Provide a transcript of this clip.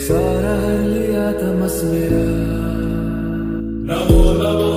Sarah Eliata Masmira Namor Namor